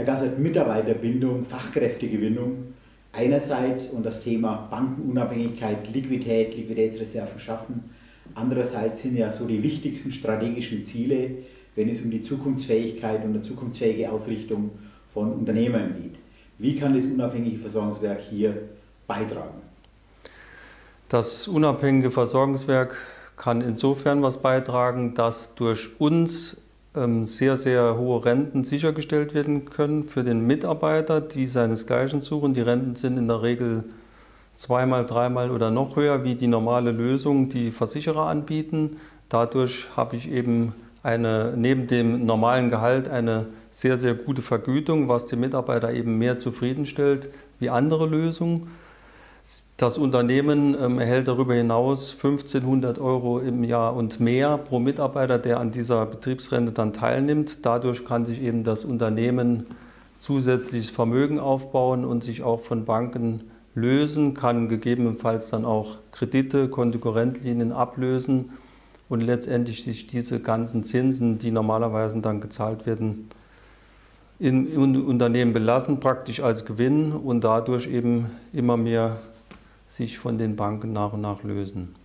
Herr Gassert, Mitarbeiterbindung, Fachkräftegewinnung einerseits und das Thema Bankenunabhängigkeit, Liquidität, Liquiditätsreserven schaffen. Andererseits sind ja so die wichtigsten strategischen Ziele, wenn es um die Zukunftsfähigkeit und eine zukunftsfähige Ausrichtung von Unternehmen geht. Wie kann das unabhängige Versorgungswerk hier beitragen? Das unabhängige Versorgungswerk kann insofern was beitragen, dass durch uns sehr, sehr hohe Renten sichergestellt werden können für den Mitarbeiter, die seinesgleichen suchen. Die Renten sind in der Regel zweimal, dreimal oder noch höher wie die normale Lösung, die Versicherer anbieten. Dadurch habe ich eben eine, neben dem normalen Gehalt eine sehr, sehr gute Vergütung, was die Mitarbeiter eben mehr zufriedenstellt wie andere Lösungen. Das Unternehmen ähm, erhält darüber hinaus 1500 Euro im Jahr und mehr pro Mitarbeiter, der an dieser Betriebsrente dann teilnimmt. Dadurch kann sich eben das Unternehmen zusätzliches Vermögen aufbauen und sich auch von Banken lösen, kann gegebenenfalls dann auch Kredite, Kontokorrentlinien ablösen und letztendlich sich diese ganzen Zinsen, die normalerweise dann gezahlt werden, in Unternehmen belassen, praktisch als Gewinn und dadurch eben immer mehr sich von den Banken nach und nach lösen.